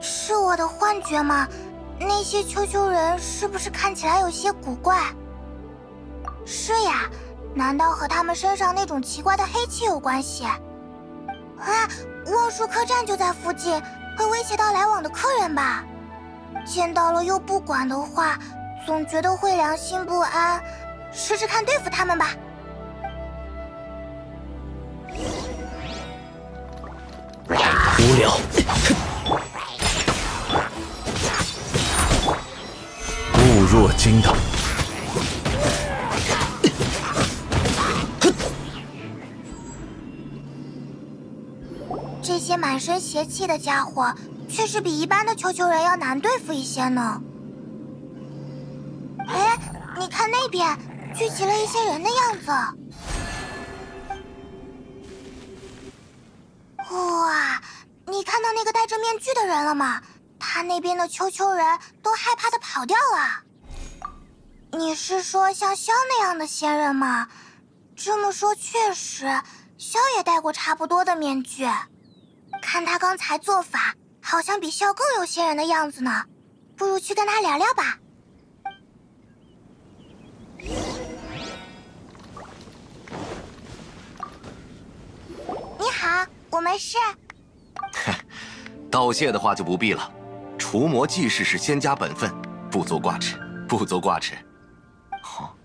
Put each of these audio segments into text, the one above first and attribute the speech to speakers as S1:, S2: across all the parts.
S1: 是我的幻觉吗？那些丘丘人是不是看起来有些古怪？是呀，难道和他们身上那种奇怪的黑气有关系？啊，望舒客栈就在附近，会威胁到来往的客人吧？见到了又不管的话，总觉得会良心不安。试试看对付他们吧。
S2: 无聊。
S3: 固若金汤。
S1: 这些满身邪气的家伙，确实比一般的球球人要难对付一些呢。哎，你看那边，聚集了一些人的样子。哇，你看到那个戴着面具的人了吗？他那边的丘丘人都害怕的跑掉了。你是说像萧那样的仙人吗？这么说确实，萧也戴过差不多的面具。看他刚才做法，好像比萧更有仙人的样子呢。不如去跟他聊聊吧。你好，我们是。
S4: 道谢的话就不必了。除魔济世是仙家本分，不足挂齿，不足挂齿。好，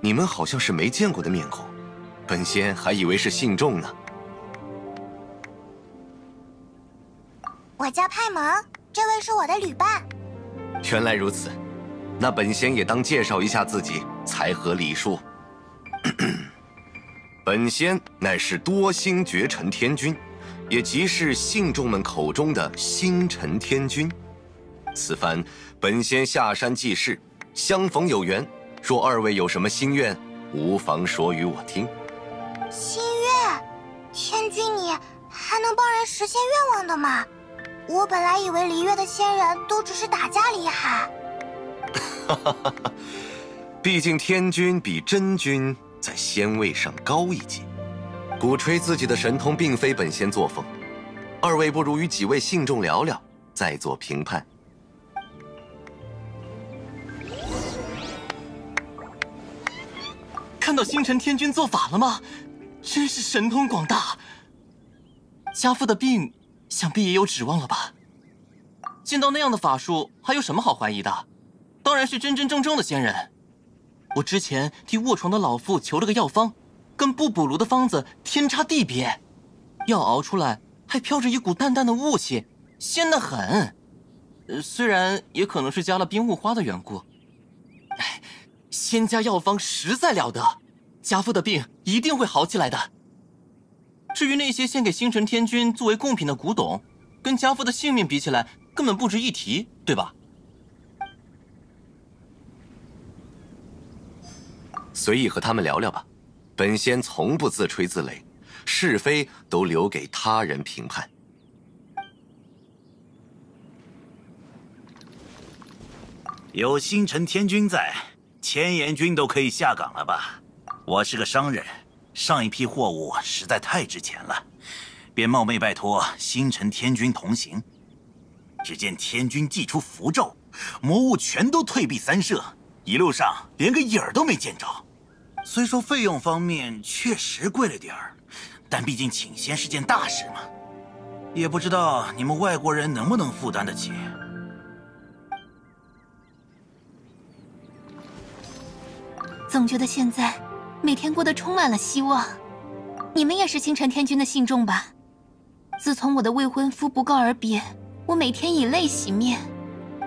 S4: 你们好像是没见过的面孔，本仙还以为是信众呢。
S1: 我叫派蒙，这位是我的旅伴。
S4: 原来如此，那本仙也当介绍一下自己，才合礼数。本仙乃是多星绝尘天君，也即是信众们口中的星辰天君。此番本仙下山济世，相逢有缘，若二位有什么心愿，无妨说与我听。
S1: 心愿？天君你还能帮人实现愿望的吗？我本来以为璃月的仙人都只是打架厉害。
S4: 哈哈哈哈毕竟天君比真君在仙位上高一级，鼓吹自己的神通并非本仙作风。二位不如与几位信众聊聊，再做评判。
S2: 看到星辰天君做法了吗？真是神通广大。家父的病。想必也有指望了吧？见到那样的法术，还有什么好怀疑的？当然是真真正正的仙人。我之前替卧床的老父求了个药方，跟不补炉的方子天差地别，药熬出来还飘着一股淡淡的雾气，鲜得很。虽然也可能是加了冰雾花的缘故。哎，仙家药方实在了得，家父的病一定会好起来的。至于那些献给星辰天君作为贡品的古董，跟家父的性命比起来，根本不值一提，对吧？
S4: 随意和他们聊聊吧，本仙从不自吹自擂，是非都留给他人评判。
S5: 有星辰天君在，千岩君都可以下岗了吧？我是个商人。上一批货物实在太值钱了，便冒昧拜托星辰天君同行。只见天君祭出符咒，魔物全都退避三舍，一路上连个影儿都没见着。虽说费用方面确实贵了点儿，但毕竟请仙是件大事嘛，也不知道你们外国人能不能负担得起。
S6: 总觉得现在。每天过得充满了希望，你们也是星辰天君的信众吧？自从我的未婚夫不告而别，我每天以泪洗面。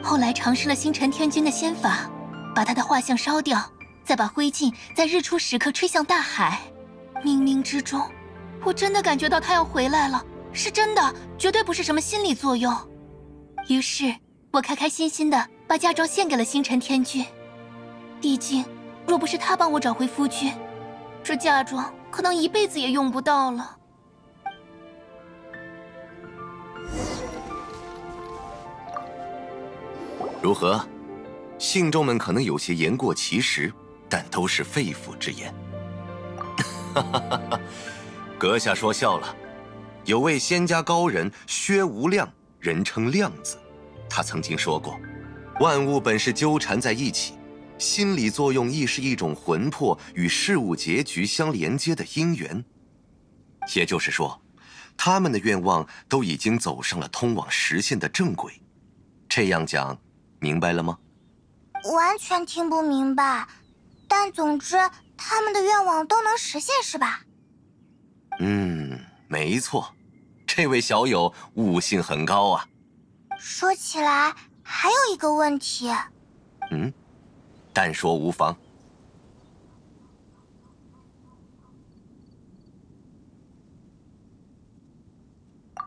S6: 后来尝试了星辰天君的仙法，把他的画像烧掉，再把灰烬在日出时刻吹向大海。冥冥之中，我真的感觉到他要回来了，是真的，绝对不是什么心理作用。于是，我开开心心的把嫁妆献给了星辰天君。毕竟。若不是他帮我找回夫君，这嫁妆可能一辈子也用不到了。
S4: 如何？信众们可能有些言过其实，但都是肺腑之言。阁下说笑了。有位仙家高人薛无量，人称量子，他曾经说过：“万物本是纠缠在一起，心理作用亦是一种魂魄与事物结局相连接的因缘。”也就是说，他们的愿望都已经走上了通往实现的正轨。这样讲，明白了吗？
S1: 完全听不明白，但总之，他们的愿望都能实现，是吧？
S4: 嗯，没错，这位小友悟性很高啊。
S1: 说起来，还有一个问题。
S4: 嗯，但说无妨。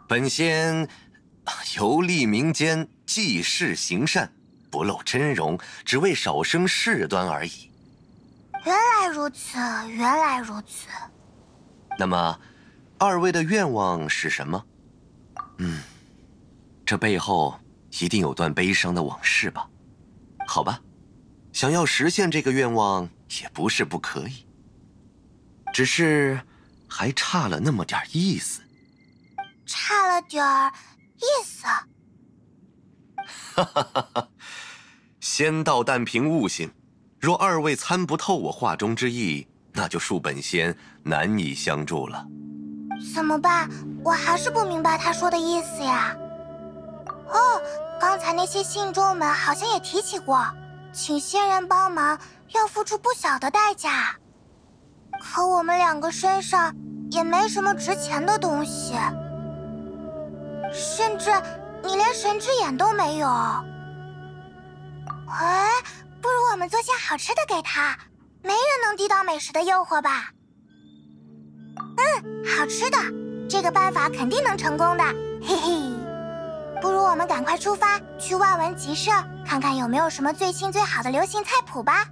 S4: 本仙游历民间，济世行善。不露真容，只为少生事端而已。
S1: 原来如此，原来如此。
S4: 那么，二位的愿望是什么？嗯，这背后一定有段悲伤的往事吧？好吧，想要实现这个愿望也不是不可以，只是还差了那么点意思。
S1: 差了点儿意思。
S4: 哈哈哈哈仙道但凭悟性，若二位参不透我话中之意，那就恕本仙难以相助了。
S1: 怎么办？我还是不明白他说的意思呀。哦，刚才那些信众们好像也提起过，请仙人帮忙要付出不小的代价。可我们两个身上也没什么值钱的东西，甚至你连神之眼都没有。哎，不如我们做些好吃的给他，没人能抵挡美食的诱惑吧？嗯，好吃的，这个办法肯定能成功的，嘿嘿。不如我们赶快出发，去万文集市看看有没有什么最新最好的流行菜谱吧。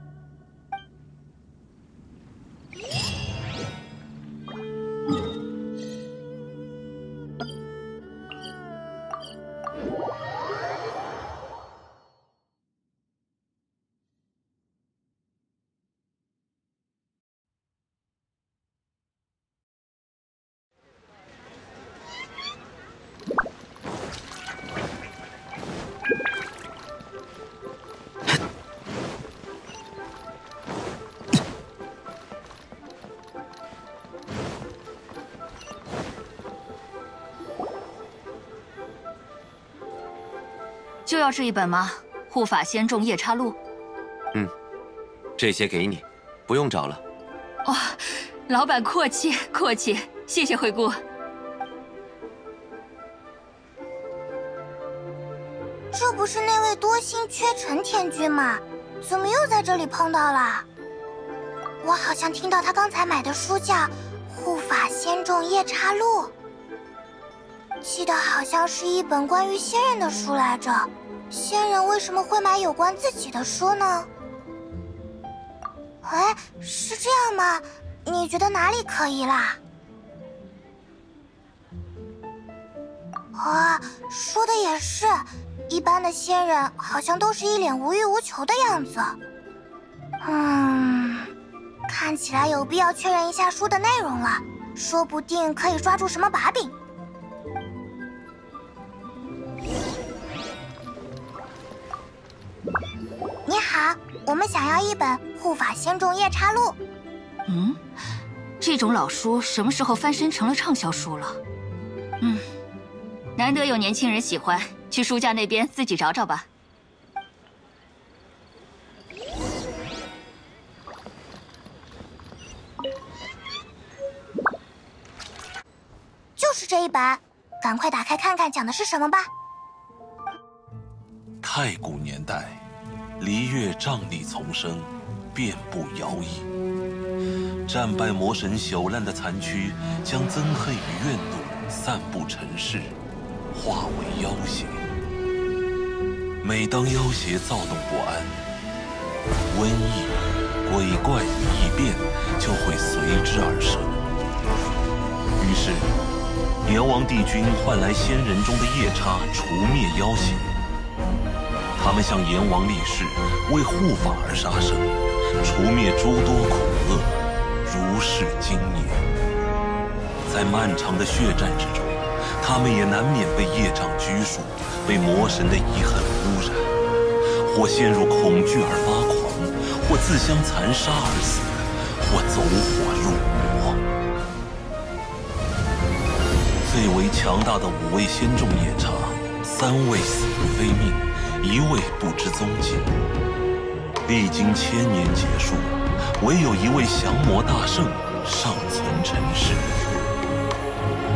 S6: 就要这一本吗？护法仙众夜叉录。
S4: 嗯，这些给你，不用找了。
S6: 哇，老板阔气阔气，谢谢惠顾。
S1: 这不是那位多星缺尘天君吗？怎么又在这里碰到了？我好像听到他刚才买的书叫《护法仙众夜叉录》，记得好像是一本关于仙人的书来着。仙人为什么会买有关自己的书呢？哎，是这样吗？你觉得哪里可疑啦？啊，说的也是，一般的仙人好像都是一脸无欲无求的样子。嗯，看起来有必要确认一下书的内容了，说不定可以抓住什么把柄。你好，我们想要一本《护法仙众夜叉录》。
S6: 嗯，这种老书什么时候翻身成了畅销书了？嗯，难得有年轻人喜欢，去书架那边自己找找吧。
S1: 就是这一本，赶快打开看看，讲的是什么吧。
S3: 太古年代，离月瘴疠丛生，遍布妖异。战败魔神朽烂的残躯，将憎恨与怨怒散布尘世，化为妖邪。每当妖邪躁动不安，瘟疫、鬼怪与异变就会随之而生。于是，阎王帝君唤来仙人中的夜叉，除灭妖邪。他们向阎王立誓，为护法而杀生，除灭诸多苦厄，如是经年。在漫长的血战之中，他们也难免被业障拘束，被魔神的遗恨污染，或陷入恐惧而发狂，或自相残杀而死，或走火入魔。最为强大的五位仙众夜叉，三位死于非命，一位不知踪迹。历经千年劫数，唯有一位降魔大圣尚存尘世，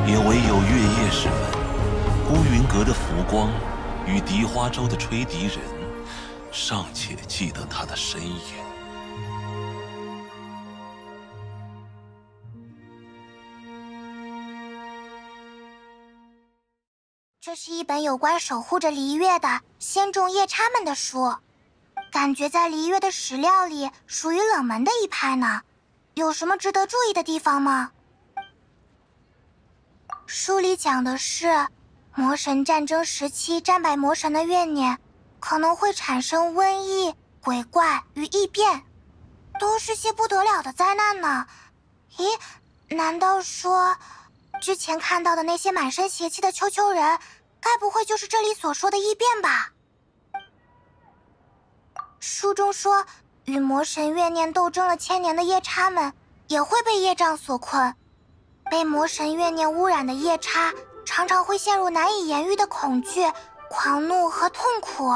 S3: 也唯有月夜时分，孤云阁的浮光与荻花洲的吹笛人，尚且记得他的身影。
S1: 是一本有关守护着璃月的仙众夜叉们的书，感觉在璃月的史料里属于冷门的一派呢。有什么值得注意的地方吗？书里讲的是，魔神战争时期战败魔神的怨念，可能会产生瘟疫、鬼怪与异变，都是些不得了的灾难呢。咦，难道说？之前看到的那些满身邪气的丘丘人，该不会就是这里所说的异变吧？书中说，与魔神怨念斗争了千年的夜叉们，也会被业障所困。被魔神怨念污染的夜叉，常常会陷入难以言喻的恐惧、狂怒和痛苦。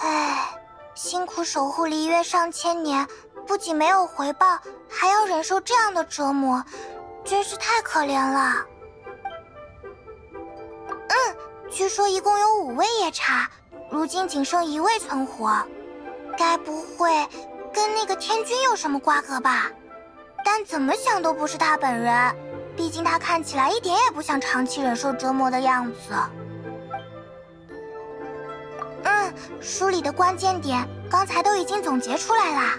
S1: 唉，辛苦守护璃月上千年，不仅没有回报，还要忍受这样的折磨。真是太可怜了。据说一共有五位夜叉，如今仅剩一位存活，该不会跟那个天君有什么瓜葛吧？但怎么想都不是他本人，毕竟他看起来一点也不像长期忍受折磨的样子。嗯，书里的关键点刚才都已经总结出来了，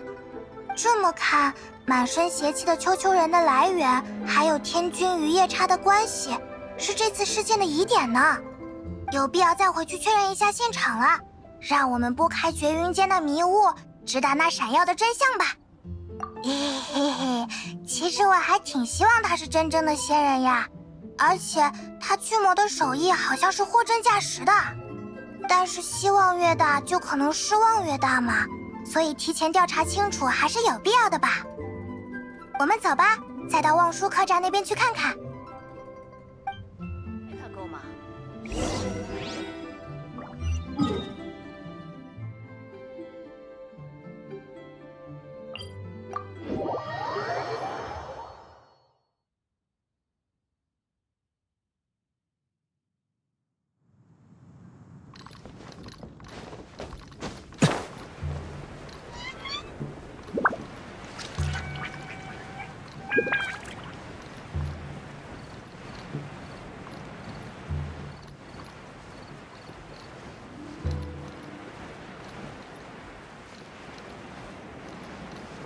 S1: 这么看。满身邪气的丘丘人的来源，还有天君与夜叉的关系，是这次事件的疑点呢。有必要再回去确认一下现场了。让我们拨开绝云间的迷雾，直达那闪耀的真相吧。嘿嘿嘿，其实我还挺希望他是真正的仙人呀，而且他驱魔的手艺好像是货真价实的。但是希望越大，就可能失望越大嘛，所以提前调查清楚还是有必要的吧。我们走吧，再到望舒客栈那边去看看。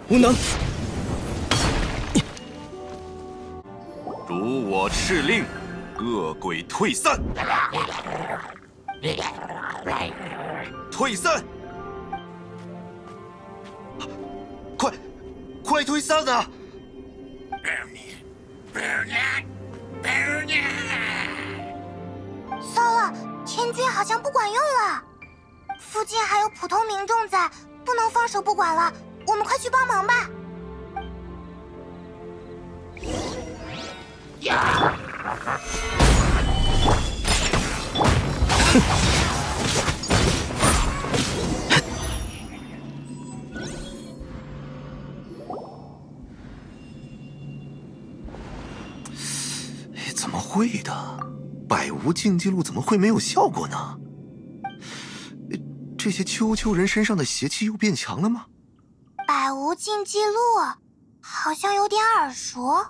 S7: 无能。
S4: 如我敕令，恶鬼退散。退散！快，快退散啊！
S1: 糟了，天君好像不管用了。附近还有普通民众在，不能放手不管了。我们快去帮忙吧！
S4: 怎么会的？百无禁忌路怎么会没有效果呢？这些丘丘人身上的邪气又变强了吗？
S1: 百无尽记录，好像有点耳熟。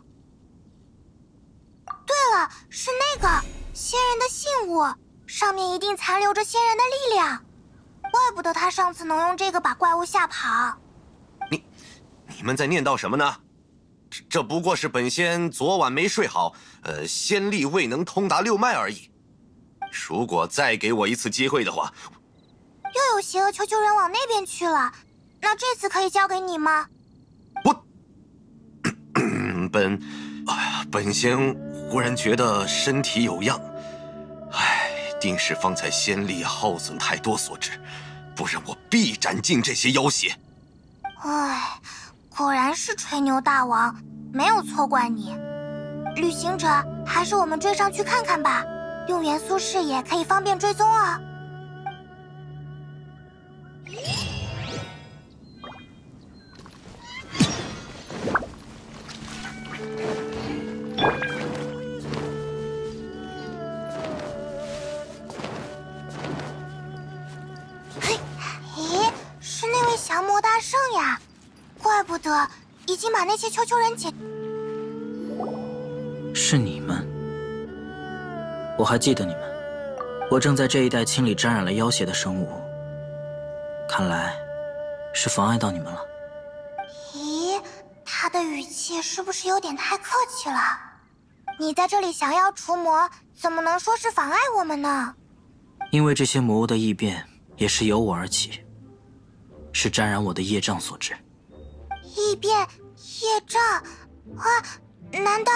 S1: 对了，是那个仙人的信物，上面一定残留着仙人的力量，怪不得他上次能用这个把怪物吓跑。
S4: 你，你们在念叨什么呢？这这不过是本仙昨晚没睡好，呃，仙力未能通达六脉而已。如果再给我一次机会的话，
S1: 又有邪恶求救人往那边去了。那这次可以交给你吗？
S4: 我，本，哎呀，本仙忽然觉得身体有恙，哎，定是方才仙力耗损太多所致，不然我必斩尽这些妖邪。
S1: 哎，果然是吹牛大王，没有错怪你。旅行者，还是我们追上去看看吧，用元素视野可以方便追踪哦。嘿，咦，是那位降魔大圣呀！怪不得已经把那些丘丘人解。
S8: 是你们，我还记得你们。我正在这一带清理沾染了妖邪的生物，看来是妨碍到你们了。
S1: 咦，他的语气是不是有点太客气了？你在这里降妖除魔，怎么能说是妨碍我们呢？
S8: 因为这些魔物的异变也是由我而起，是沾染我的业障所致。
S1: 异变，业障，啊？难道？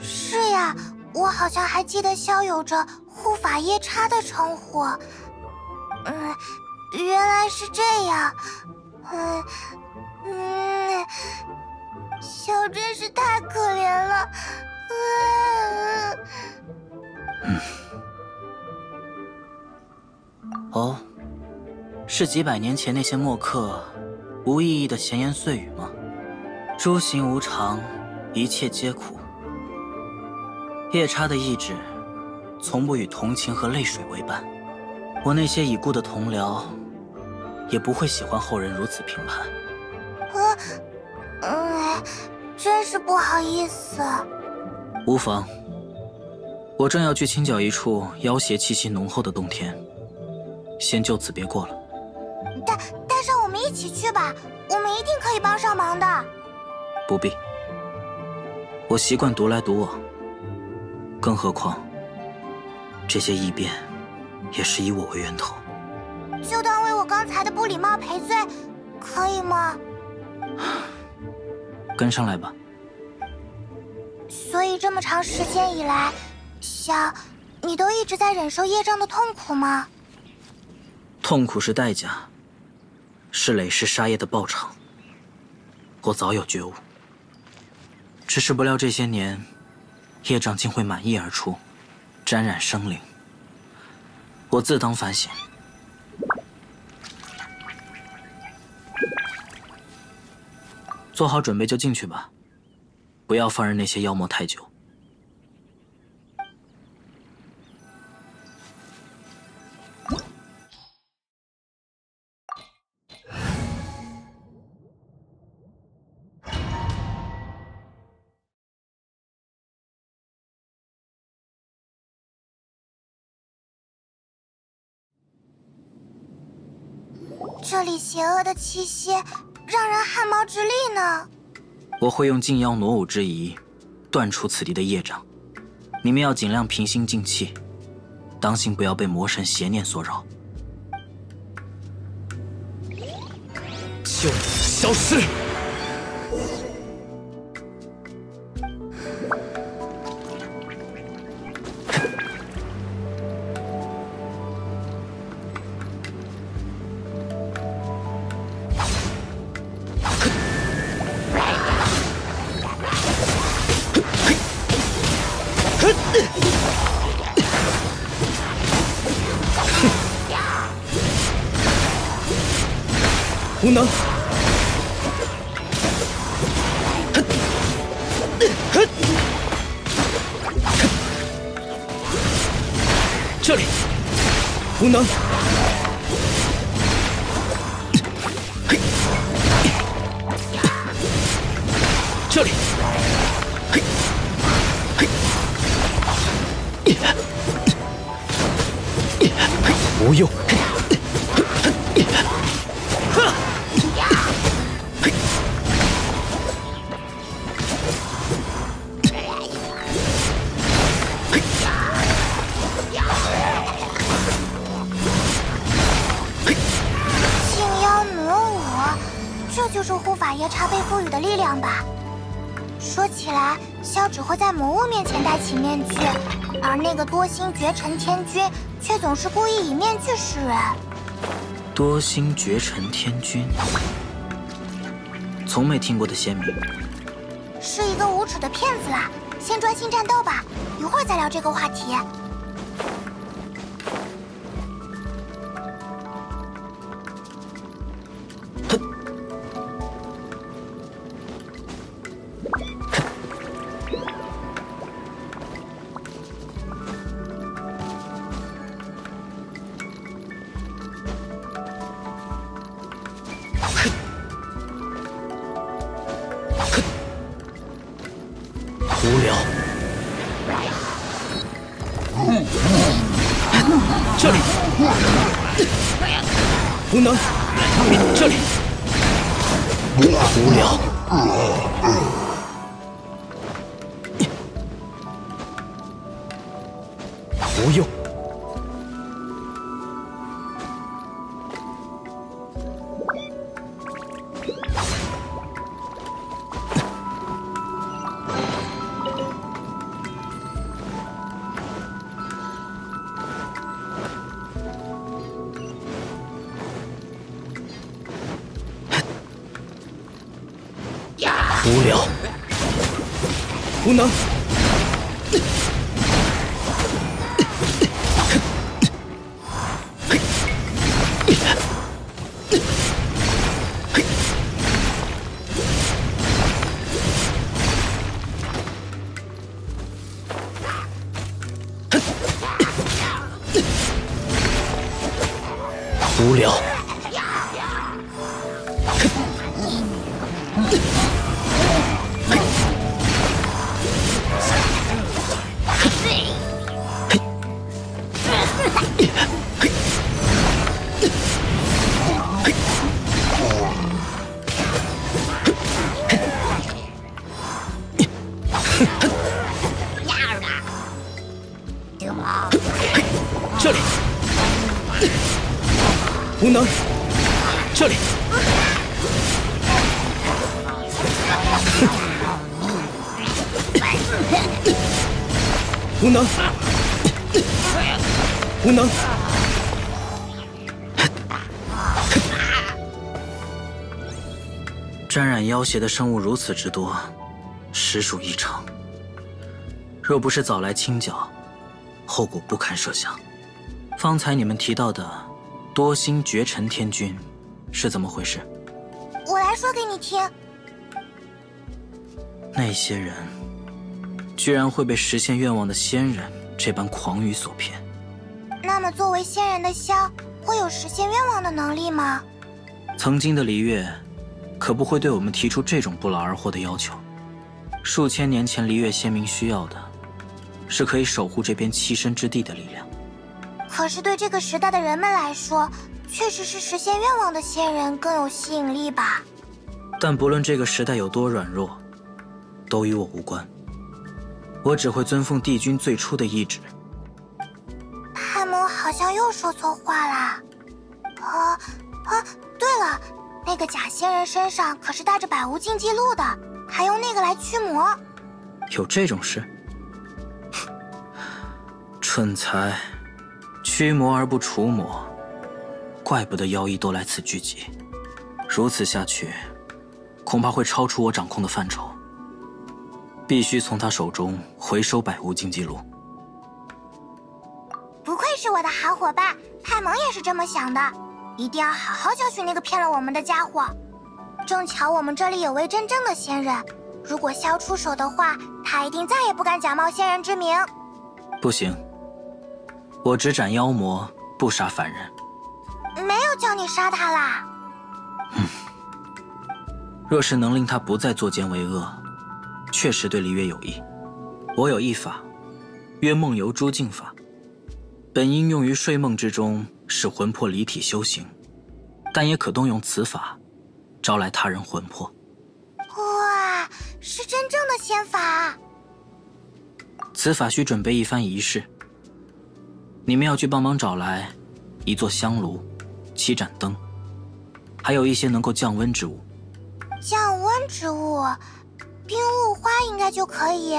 S1: 是呀，我好像还记得萧有着护法夜叉的称呼。嗯，原来是这样。嗯嗯，小真是太可怜了。
S8: 嗯。哦，是几百年前那些墨客无意义的闲言碎语吗？诸行无常，一切皆苦。夜叉的意志，从不与同情和泪水为伴。我那些已故的同僚，也不会喜欢后人如此评判。
S1: 呃，嗯，真是不好意思。
S8: 无妨，我正要去清剿一处妖邪气息浓厚的洞天，先就此别过了。
S1: 带带上我们一起去吧，我们一定可以帮上忙的。
S8: 不必，我习惯独来独往。更何况，这些异变也是以我为源头。
S1: 就当为我刚才的不礼貌赔罪，可以吗？
S8: 跟上来吧。
S1: 所以这么长时间以来，小你都一直在忍受业障的痛苦吗？
S8: 痛苦是代价，是累世杀业的报偿。我早有觉悟，只是不料这些年。业障竟会满溢而出，沾染生灵。我自当反省。做好准备就进去吧，不要放任那些妖魔太久。
S1: 这里邪恶的气息让人汗毛直立呢。
S8: 我会用禁妖挪舞之仪断除此地的业障，你们要尽量平心静气，当心不要被魔神邪念所扰。
S2: 就消失。这里。星妖女舞，这就是护法夜叉被赋予
S1: 的力量吧？说起来，萧只会在魔物面前戴起面具，而那个多星绝尘天君却总是故意以面具示人。
S8: 多星绝尘天君，从没听过的仙名。
S1: 是一个无耻的骗子啦！先专心战斗吧，一会儿再聊这个话题。
S8: 无聊。这里，无能，这里，无聊，不用。沾染妖邪的生物如此之多，实属异常。若不是早来清剿，后果不堪设想。方才你们提到的多星绝尘天君是怎么回事？
S1: 我来说给你听。
S8: 那些人居然会被实现愿望的仙人这般狂语所骗。
S1: 那么，作为仙人的萧会有实现愿望的能力吗？
S8: 曾经的璃月可不会对我们提出这种不劳而获的要求。数千年前，璃月仙民需要的是可以守护这边栖身之地的力量。
S1: 可是，对这个时代的人们来说，确实是实现愿望的仙人更有吸引力吧。
S8: 但不论这个时代有多软弱，都与我无关。我只会遵奉帝君最初的意志。
S1: 派蒙好像又说错话啦。啊啊！对了，那个假仙人身上可是带着百无禁忌录的，还用那个来驱魔。
S8: 有这种事？蠢材！驱魔而不除魔，怪不得妖异都来此聚集。如此下去，恐怕会超出我掌控的范畴。必须从他手中回收百无禁忌录。
S1: 不愧是我的好伙伴，派蒙也是这么想的。一定要好好教训那个骗了我们的家伙。正巧我们这里有位真正的仙人，如果萧出手的话，他一定再也不敢假冒仙人之名。
S8: 不行。我只斩妖魔，不杀凡人。
S1: 没有叫你杀他啦。
S8: 嗯，若是能令他不再作奸为恶，确实对璃月有益。我有一法，曰梦游诸境法，本应用于睡梦之中，使魂魄离体修行，但也可动用此法，招来他人魂魄。
S1: 哇，是真正的仙法！
S8: 此法需准备一番仪式。你们要去帮忙找来一座香炉、七盏灯，还有一些能够降温之物。
S1: 降温之物，冰雾花应该就可以。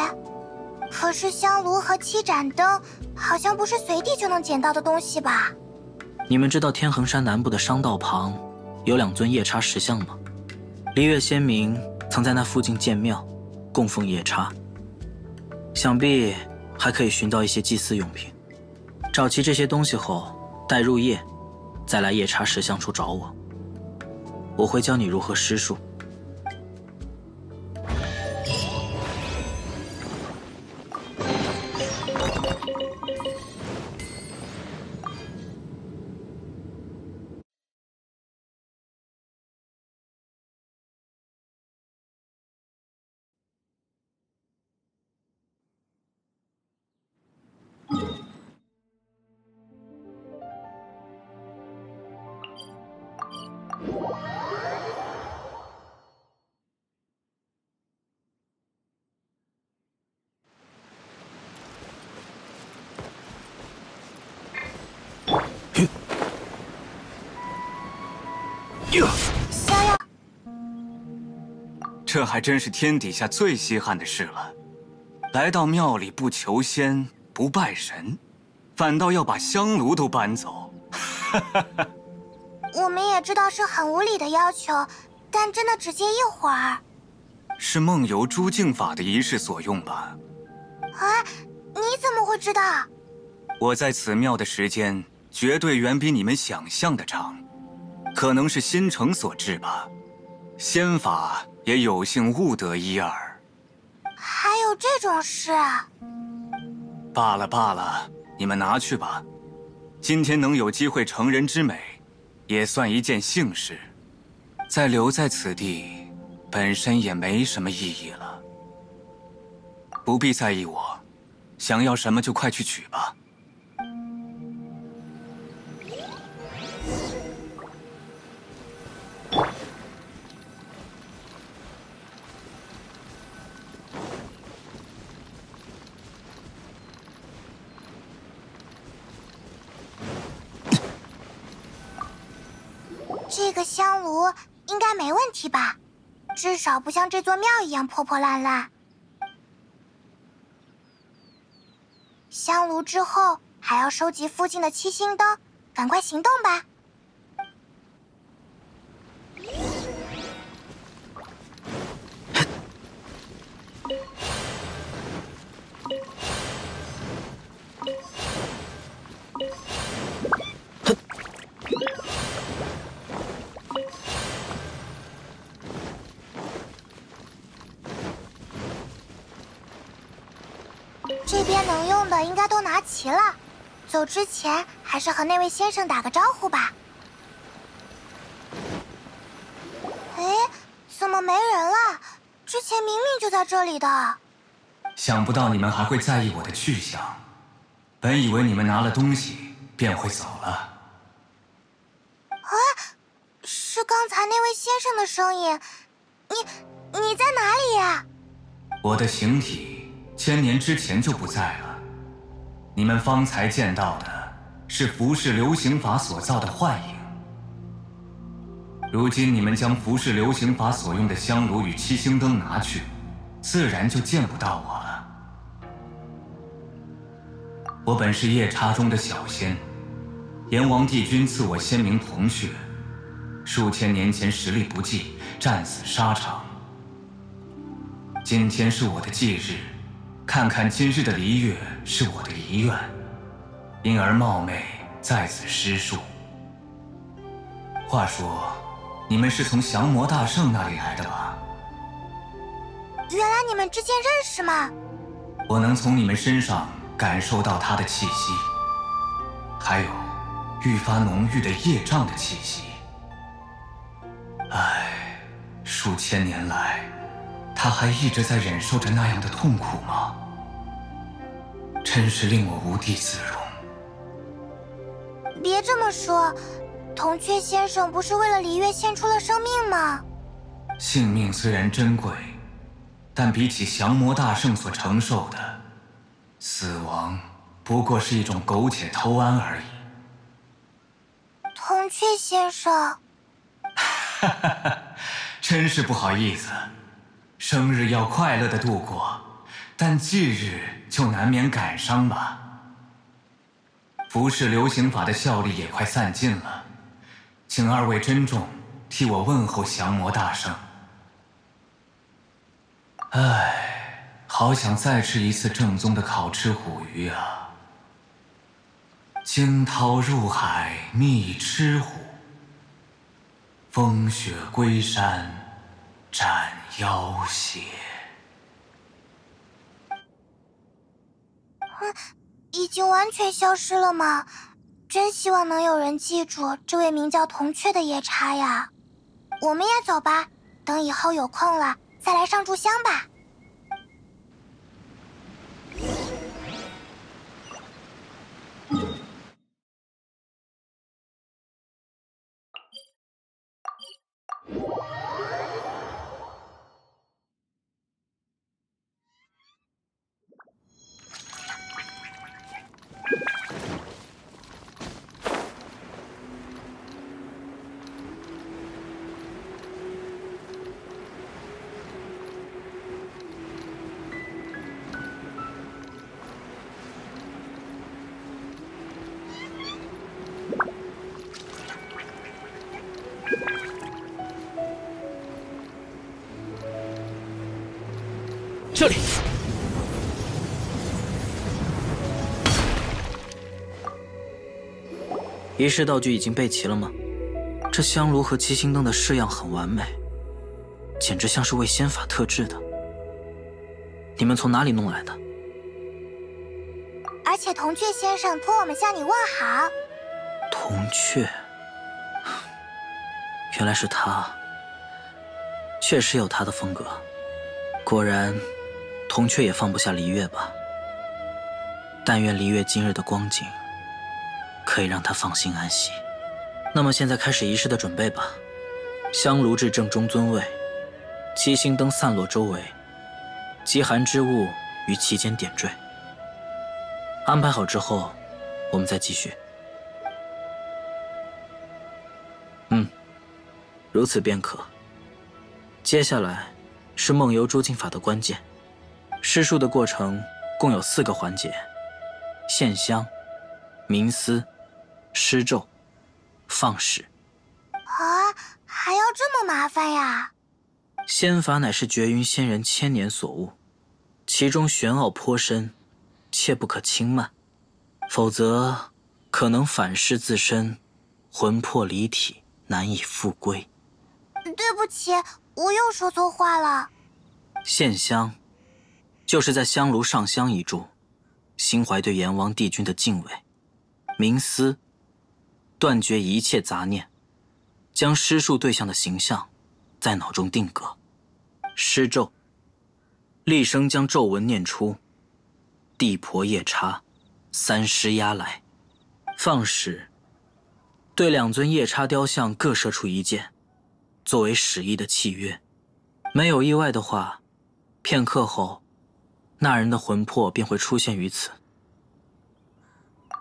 S1: 可是香炉和七盏灯，好像不是随地就能捡到的东西吧？
S8: 你们知道天衡山南部的商道旁有两尊夜叉石像吗？离月仙明曾在那附近建庙，供奉夜叉。想必还可以寻到一些祭祀用品。找齐这些东西后，待入夜，再来夜叉石像处找我。我会教你如何施术。
S1: 逍遥，
S7: 这还真是天底下最稀罕的事了。来到庙里不求仙不拜神，反倒要把香炉都搬走。
S1: 我们也知道是很无理的要求，但真的只借一会儿。
S7: 是梦游诸境法的仪式所用吧？
S1: 啊，你怎么会知道？
S7: 我在此庙的时间绝对远比你们想象的长，可能是心诚所致吧。仙法也有幸悟得一二。
S1: 还有这种事？啊？
S7: 罢了罢了，你们拿去吧。今天能有机会成人之美，也算一件幸事。再留在此地，本身也没什么意义了。不必在意我，想要什么就快去取吧。
S1: 这个香炉应该没问题吧？至少不像这座庙一样破破烂烂。香炉之后还要收集附近的七星灯，赶快行动吧！齐了，走之前还是和那位先生打个招呼吧。哎，怎么没人了？之前明明就在这里的。
S7: 想不到你们还会在意我的去向，本以为你们拿了东西便会走了。
S1: 啊，是刚才那位先生的声音。你你在哪里呀？
S7: 我的形体。千年之前就不在了，你们方才见到的是服饰流行法所造的幻影。如今你们将服饰流行法所用的香炉与七星灯拿去，自然就见不到我了。我本是夜叉中的小仙，阎王帝君赐我仙名铜雀，数千年前实力不济，战死沙场。今天是我的忌日。看看今日的璃月是我的遗愿，因而冒昧在此施术。话说，你们是从降魔大圣那里来的吧？
S1: 原来你们之间认识吗？
S7: 我能从你们身上感受到他的气息，还有愈发浓郁的业障的气息。唉，数千年来。他还一直在忍受着那样的痛苦吗？真是令我无地自容。
S1: 别这么说，铜雀先生不是为了璃月献出了生命吗？
S7: 性命虽然珍贵，但比起降魔大圣所承受的，死亡不过是一种苟且偷安而已。
S1: 铜雀先生，
S7: 哈哈哈。真是不好意思。生日要快乐的度过，但忌日就难免感伤吧。服饰流行法的效力也快散尽了，请二位珍重替我问候降魔大圣。唉，好想再吃一次正宗的烤翅虎鱼啊！惊涛入海觅吃虎，风雪归山斩妖邪。
S1: 已经完全消失了吗？真希望能有人记住这位名叫铜雀的夜叉呀！我们也走吧，等以后有空了再来上炷香吧。
S2: 这里，
S8: 仪式道具已经备齐了吗？这香炉和七星灯的式样很完美，简直像是为仙法特制的。你们从哪里弄来的？
S1: 而且铜雀先生托我们向你问好。
S8: 铜雀，原来是他，确实有他的风格。果然。铜雀也放不下璃月吧？但愿璃月今日的光景，可以让他放心安息。那么现在开始仪式的准备吧。香炉至正中尊位，七星灯散落周围，极寒之物于其间点缀。安排好之后，我们再继续。嗯，如此便可。接下来是梦游诸境法的关键。施术的过程共有四个环节：献香、冥思、施咒、放矢。
S1: 啊，还要这么麻烦呀！
S8: 仙法乃是绝云仙人千年所悟，其中玄奥颇深，切不可轻慢，否则可能反噬自身，魂魄离体，难以复归。
S1: 对不起，我又说错话了。
S8: 献香。就是在香炉上香一炷，心怀对阎王帝君的敬畏；冥思，断绝一切杂念，将施术对象的形象在脑中定格；施咒，厉声将咒文念出，地婆夜叉，三尸压来；放矢，对两尊夜叉雕像各射出一箭，作为使役的契约。没有意外的话，片刻后。那人的魂魄便会出现于此。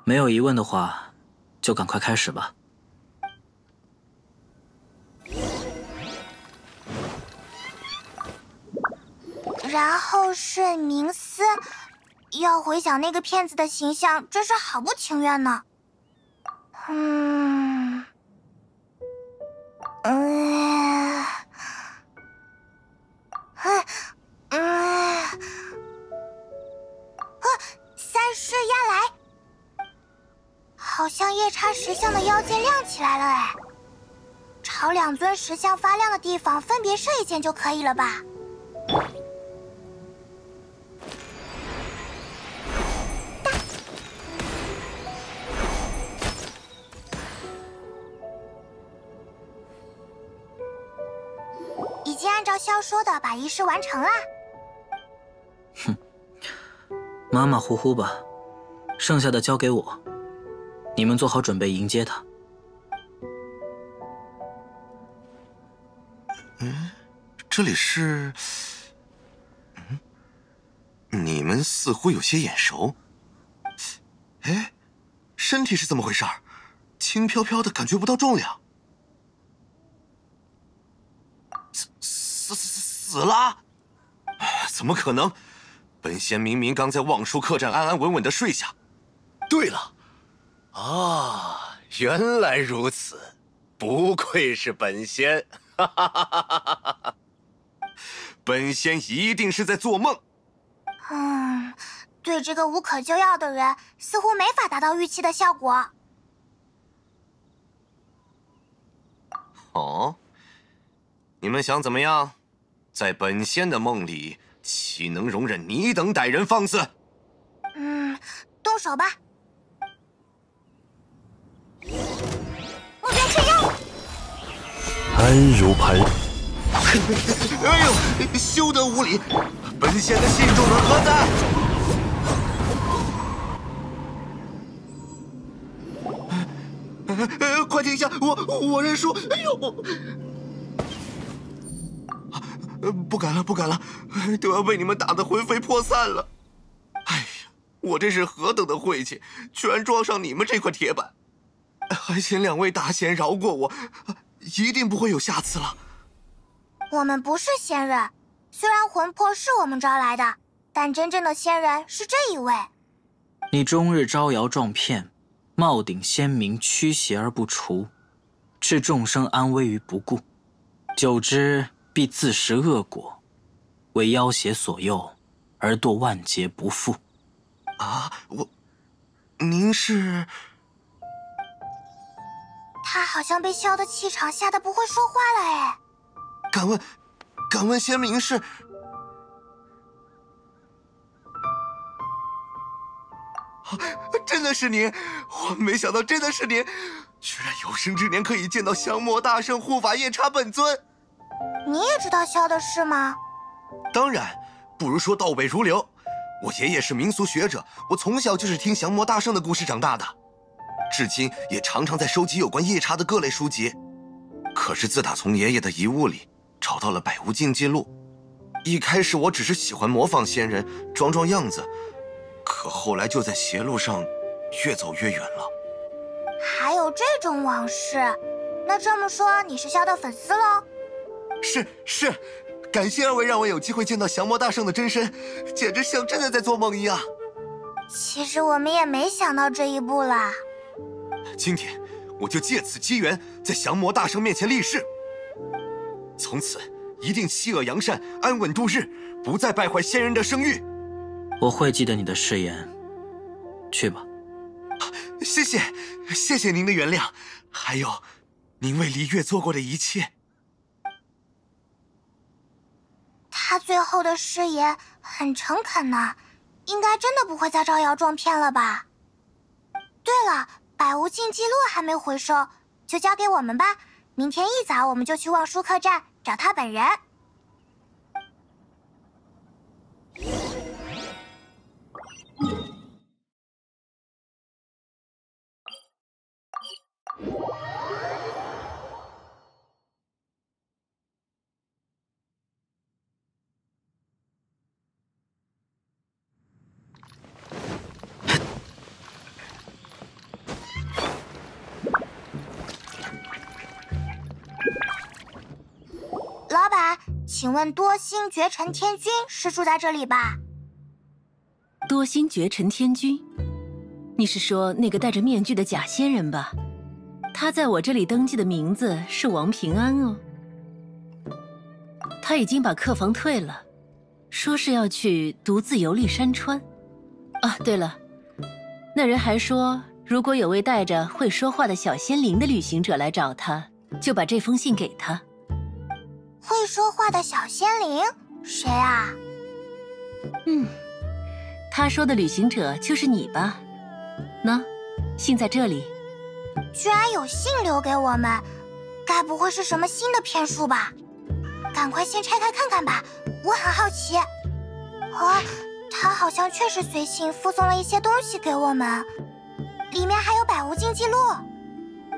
S8: 没有疑问的话，就赶快开始吧。
S1: 然后是冥思，要回想那个骗子的形象，真是好不情愿呢。嗯，嗯，夜叉石像的腰间亮起来了哎！朝两尊石像发亮的地方分别射一箭就可以了吧？已经按照萧说的把仪式完成了。
S8: 哼马马虎虎吧，剩下的交给我。你们做好准备迎接他。
S4: 嗯，这里是……嗯，你们似乎有些眼熟。哎，身体是怎么回事？轻飘飘的，感觉不到重量。死死了？怎么可能？本仙明明刚在望舒客栈安安稳稳的睡下。对了，啊，原来如此，不愧是本仙，哈哈哈哈哈哈！本仙一定是在做梦。
S1: 嗯，对这个无可救药的人，似乎没法达到预期的效果。
S4: 哦，你们想怎么样？在本仙的梦里，岂能容忍你等歹人放肆？
S1: 嗯，动手吧！目标确认。
S3: 安如磐。
S4: 哎呦，休得无礼！本仙的信众们何在？快停下！我我认输！哎呦！不敢了，不敢了，都要被你们打得魂飞魄散了。哎呀，我这是何等的晦气，居然撞上你们这块铁板！还请两位大仙饶过我，一定不会有下次了。
S1: 我们不是仙人，虽然魂魄是我们招来的，但真正的仙人是这一位。
S8: 你终日招摇撞骗，冒顶仙名，驱邪而不除，置众生安危于不顾，久之。必自食恶果，为妖邪所诱，而堕万劫不复。
S4: 啊，我，您是？
S1: 他好像被萧的气场吓得不会说话了哎。
S4: 敢问，敢问仙名是？真的是您！我没想到真的是您，居然有生之年可以见到降魔大圣护法夜叉本尊。
S1: 你也知道萧的事吗？
S4: 当然，不如说倒背如流。我爷爷是民俗学者，我从小就是听降魔大圣的故事长大的，至今也常常在收集有关夜叉的各类书籍。可是自打从爷爷的遗物里找到了《百无禁忌录》，一开始我只是喜欢模仿仙人，装装样子，可后来就在邪路上越走越远了。
S1: 还有这种往事？那这么说你是萧的粉丝喽？
S4: 是是，感谢二位让我有机会见到降魔大圣的真身，简直像真的在做梦一样。
S1: 其实我们也没想到这一步啦。
S4: 今天我就借此机缘，在降魔大圣面前立誓，从此一定弃恶扬善，安稳度日，不再败坏仙人的声誉。
S8: 我会记得你的誓言。去吧。
S4: 谢谢，谢谢您的原谅，还有您为璃月做过的一切。
S1: 他最后的誓言很诚恳呢，应该真的不会再招摇撞骗了吧？对了，百无禁忌录还没回收，就交给我们吧。明天一早我们就去望舒客栈找他本人。请问多星绝尘天君是住在这里吧？
S9: 多星绝尘天君，你是说那个戴着面具的假仙人吧？他在我这里登记的名字是王平安哦。他已经把客房退了，说是要去独自游历山川。啊，对了，那人还说，如果有位带着会说话的小仙灵的旅行者来找他，就把这封信给他。
S1: 会说话的小仙灵，谁啊？
S9: 嗯，他说的旅行者就是你吧？喏，信在这里。
S1: 居然有信留给我们，该不会是什么新的骗术吧？赶快先拆开看看吧，我很好奇。啊，他好像确实随信附送了一些东西给我们，里面还有百无禁忌录，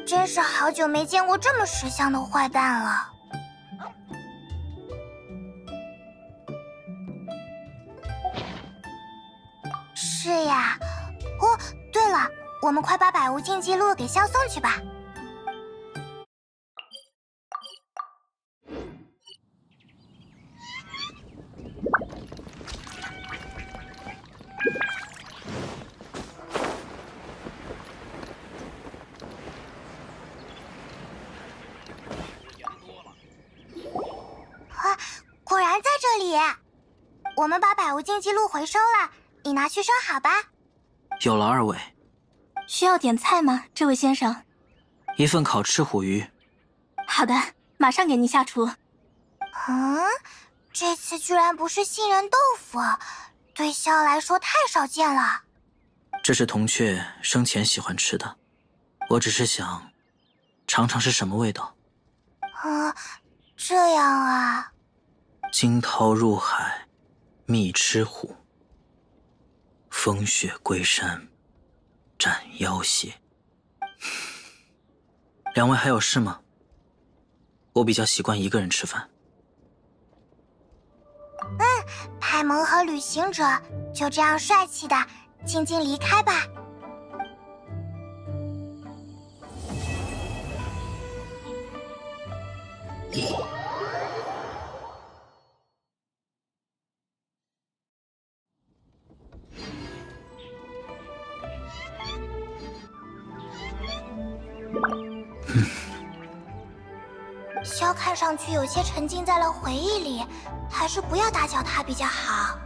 S1: 真是好久没见过这么识相的坏蛋了。是呀，哦，对了，我们快把百无禁忌录给肖送去吧。啊，果然在这里，我们把百无禁忌录回收了。你拿去收好吧。
S8: 有劳，二位。
S6: 需要点菜吗，这位先生？
S8: 一份烤赤虎鱼。
S6: 好的，马上给您下厨。
S1: 嗯，这次居然不是杏仁豆腐，对萧来说太少见了。
S8: 这是铜雀生前喜欢吃的，我只是想尝尝是什么味道。
S1: 啊，这样啊。
S8: 惊涛入海，觅吃虎。风雪归山，斩妖邪。两位还有事吗？我比较习惯一个人吃饭。
S1: 嗯，派蒙和旅行者就这样帅气的静静离开吧。萧上去有些沉浸在了回忆里，还是不要打搅他比较好。